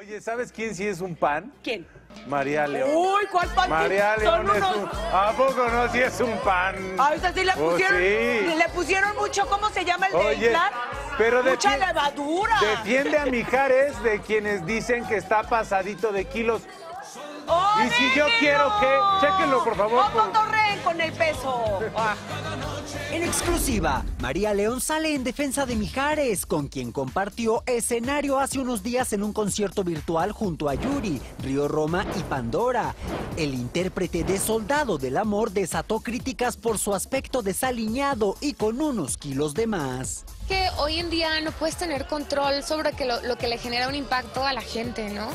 Oye, ¿sabes quién sí es un pan? ¿Quién? María León. Uy, ¿cuál pan? María Son León es unos- un... ¿A poco no? Sí es un pan. A veces sí le Oh, pusieron, sí. le pusieron mucho, ¿cómo se llama el de Oye, pero Mucha defi- levadura. Defiende a Mijares de quienes dicen que está pasadito de kilos. ¡Oh, Y si yo quiero que- chéquenlo, por favor, ¡No por- cotorreen con el peso! Ah. En exclusiva, María León sale en defensa de Mijares, con quien compartió escenario hace unos días en un concierto virtual junto a Yuri, Río Roma y Pandora. El intérprete de Soldado del Amor desató críticas por su aspecto desaliñado y con unos kilos de más. que hoy en día no puedes tener control sobre que lo, que le genera un impacto a la gente, ¿no?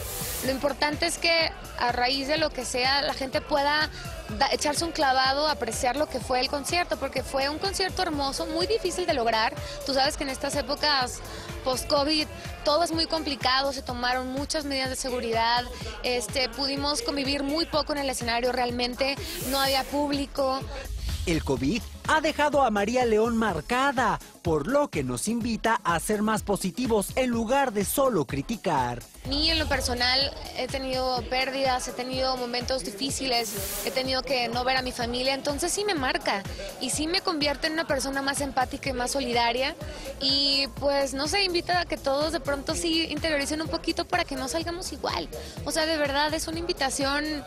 Lo importante es que a raíz de lo que sea la gente pueda da- echarse un clavado, apreciar lo que fue el concierto, porque fue un concierto hermoso, muy difícil de lograr. Tú sabes que en estas épocas post-COVID todo es muy complicado, se tomaron muchas medidas de seguridad, este, pudimos convivir muy poco en el escenario realmente, no había público, El COVID ha dejado a María León marcada, por lo que nos invita a ser más positivos en lugar de solo criticar. A mí en lo personal he tenido pérdidas, he tenido momentos difíciles, he tenido que no ver a mi familia, entonces sí me marca y sí me convierte en una persona más empática y más solidaria y pues no sé, invita a que todos de pronto sí interioricen un poquito para que no salgamos igual. O sea, de verdad es una invitación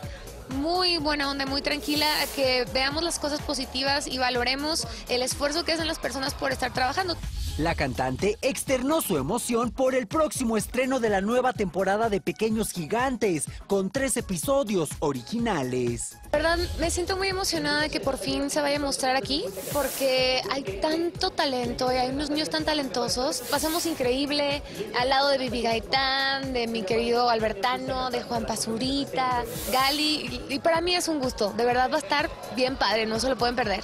muy buena onda, muy tranquila, que veamos las cosas positivas y valoremos el esfuerzo que hacen las personas por estar trabajando. La cantante externó su emoción por el próximo estreno de la nueva temporada de Pequeños Gigantes, con tres episodios originales. La verdad, me siento muy emocionada de que por fin se vaya a mostrar aquí, porque hay tanto talento y hay unos niños tan talentosos. Pasamos increíble al lado de Vivi Gaitán, de mi querido Albertano, de Juan Pazurita, Gali, y, para mí es un gusto. De verdad va a estar bien padre, no se lo pueden perder.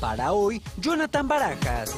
Para hoy, Jonathan Barajas.